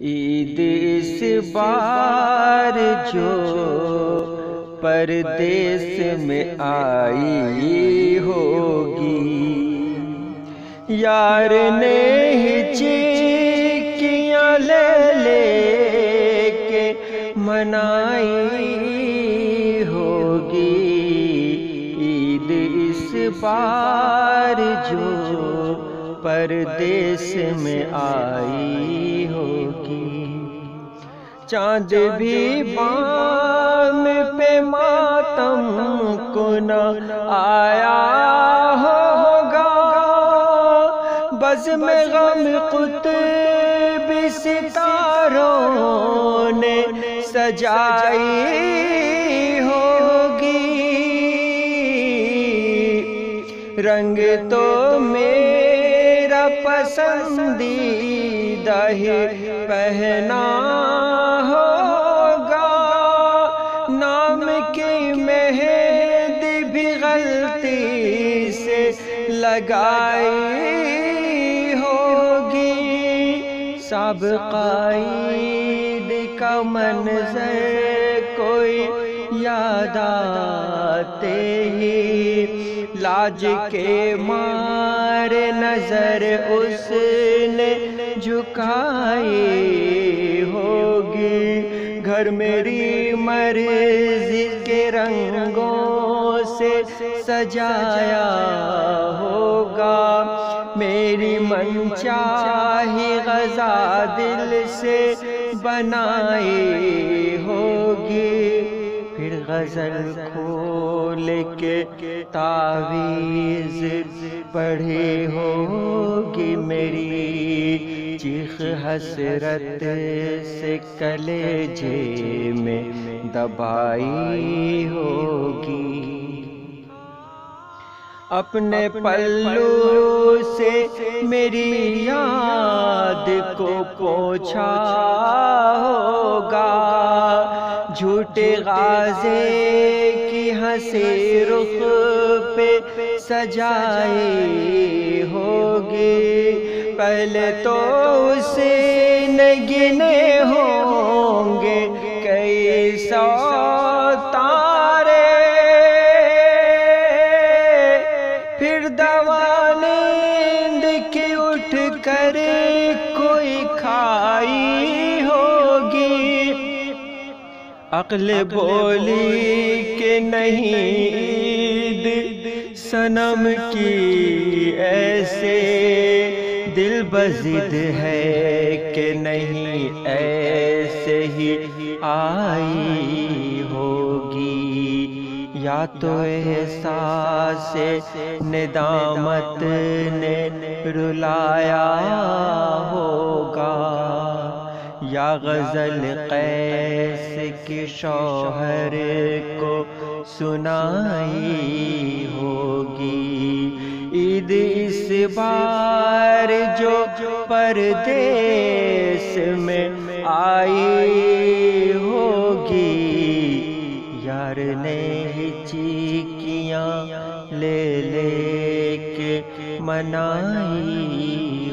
عید اس بار جو پردیس میں آئی ہوگی۔ یار نے چیکیاں لے لے کے منائی ہوگی۔ عید اس بار جو پردیس میں آئی ہوگی۔ چاند بھی بام پہ ماتم کو نہ آیا ہوگا۔ بز میں غم قطب ستاروں نے سجائی ہوگی۔ رنگ تو پسندیدہ ہی پہنا ہوگا۔ نام کی مہندی بھی غلطی سے لگائی ہوگی۔ سابقہ عید کا منظر کوئی یاد آتے ہی۔ لاج کے مار نظر اس نے جھکائی ہوگی۔ گھر میری مرضی کے رنگوں سے سجایا ہوگا۔ میری من چاہی غزہ دل سے بنائی ہوگی۔ غزل کھول کے تعویز پڑھی ہوگی میری چیخ حسرت سے کلیجے میں دبائی ہوگی۔ اپنے پلو سے میری یاد کو پوچھا ہوگا۔ جھوٹے غازے کی ہنسی رخ پہ سجائی ہوگی پہلے تو اسے نگنے ہوں گے۔ کئی سو تارے۔ پھر دوانند کی اٹھ کر کوئی کھائی ہوگی عقل بولی کہ نہیں عید سنم کی ایسے دل بزد ہے کہ نہیں ایسے ہی آئی ہوگی۔ یا تو احساس ندامت نے رلایا ہوگا۔ یا غزل قیس کی شوہر کو سنائی ہوگی۔ عید اس بار جو پردیس میں آئی ہوگی۔ یار نے ہی چیکیاں لے لے کے منائی